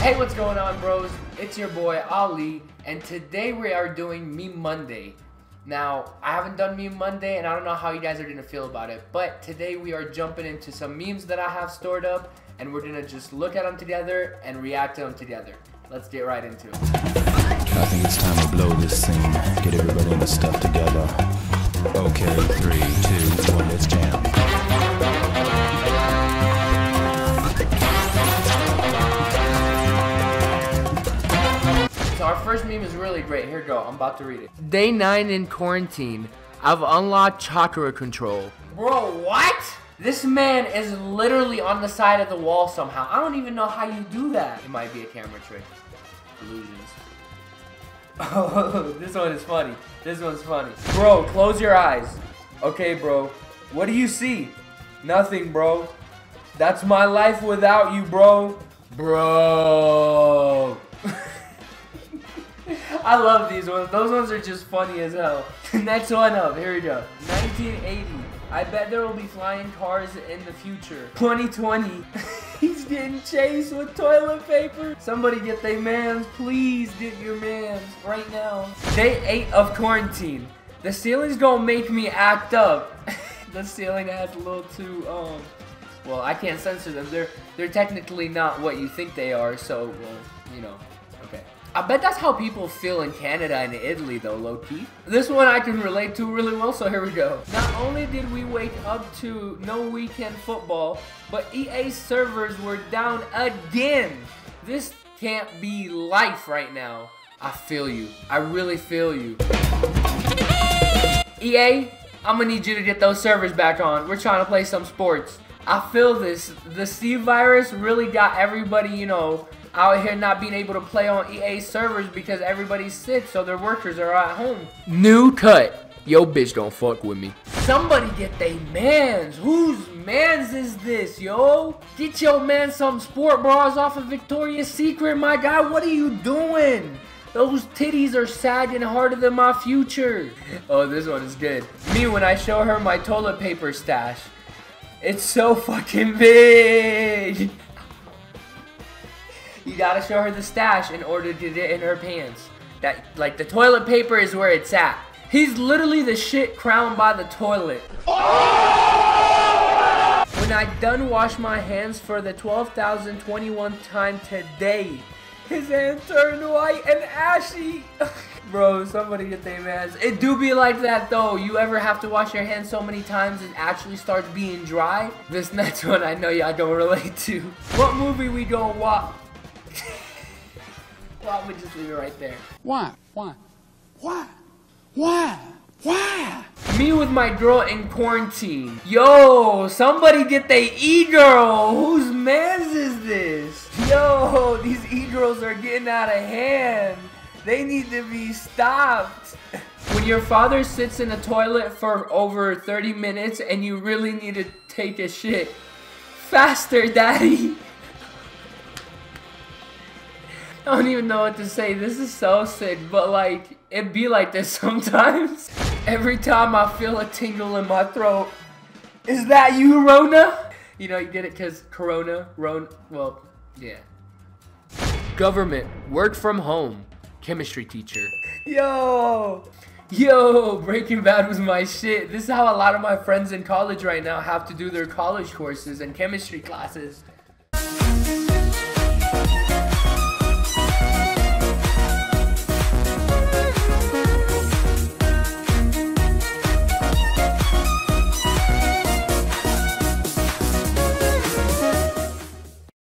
Hey, what's going on, bros? It's your boy Ali, and today we are doing Meme Monday. Now, I haven't done Meme Monday, and I don't know how you guys are gonna feel about it, but today we are jumping into some memes that I have stored up, and we're gonna just look at them together and react to them together. Let's get right into it. I think it's time to blow this scene. Get everybody in the stuff together. Okay, three, two, So our first meme is really great. Here go. I'm about to read it. Day nine in quarantine. I've unlocked chakra control. Bro, what? This man is literally on the side of the wall somehow. I don't even know how you do that. It might be a camera trick. Illusions. Oh, this one is funny. This one's funny. Bro, close your eyes. Okay, bro. What do you see? Nothing, bro. That's my life without you, bro. Bro. I love these ones. Those ones are just funny as hell. Next one up. Here we go. 1980. I bet there will be flying cars in the future. 2020. He's getting chased with toilet paper. Somebody get their mans. Please get your mans right now. Day 8 of quarantine. The ceiling's gonna make me act up. the ceiling has a little too, um, well, I can't censor them. They're they're technically not what you think they are, so, well, you know. I bet that's how people feel in Canada and Italy, though, low key. This one I can relate to really well, so here we go. Not only did we wake up to no weekend football, but EA servers were down again. This can't be life right now. I feel you. I really feel you. EA, I'm gonna need you to get those servers back on. We're trying to play some sports. I feel this. The C virus really got everybody, you know, out here not being able to play on EA servers because everybody's sick, so their workers are at home. New cut. Yo, bitch, don't fuck with me. Somebody get they mans. Whose mans is this, yo? Get your man some sport bras off of Victoria's Secret, my guy. What are you doing? Those titties are sagging harder than my future. Oh, this one is good. Me when I show her my toilet paper stash. It's so fucking big. You gotta show her the stash in order to get it in her pants. That like the toilet paper is where it's at. He's literally the shit crowned by the toilet. When I done wash my hands for the 12,021 time today, his hands turned white and ashy. Bro, somebody get their hands. It do be like that though. You ever have to wash your hands so many times it actually starts being dry? This next one I know y'all don't relate to. What movie we gonna watch? Well, we just leave it right there. Why? Why? Why? Why? Why? Me with my girl in quarantine. Yo, somebody get they e-girl. Whose mans is this? Yo, these e-girls are getting out of hand. They need to be stopped. When your father sits in the toilet for over 30 minutes and you really need to take a shit, faster, daddy. I don't even know what to say. This is so sick, but like, it be like this sometimes. Every time I feel a tingle in my throat, is that you, Rona? You know, you get it because Corona, Rona, well, yeah. Government, work from home, chemistry teacher. Yo! Yo, Breaking Bad was my shit. This is how a lot of my friends in college right now have to do their college courses and chemistry classes.